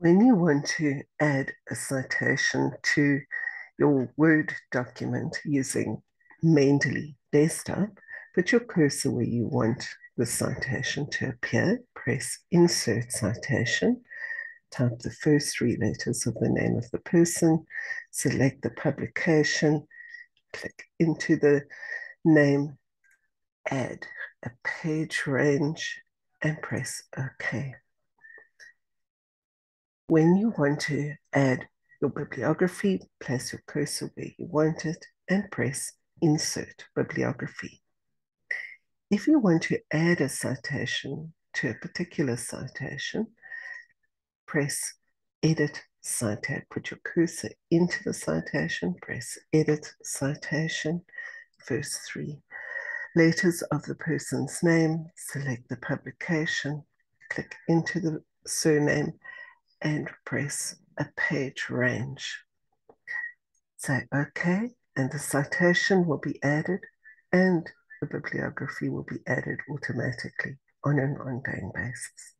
When you want to add a citation to your Word document using Mendeley Desktop, put your cursor where you want the citation to appear, press Insert Citation, type the first three letters of the name of the person, select the publication, click into the name, add a page range, and press OK. When you want to add your bibliography, place your cursor where you want it and press Insert Bibliography. If you want to add a citation to a particular citation, press Edit Citation. Put your cursor into the citation, press Edit Citation, first three letters of the person's name, select the publication, click into the surname, and press a page range. Say OK, and the citation will be added and the bibliography will be added automatically on an ongoing basis.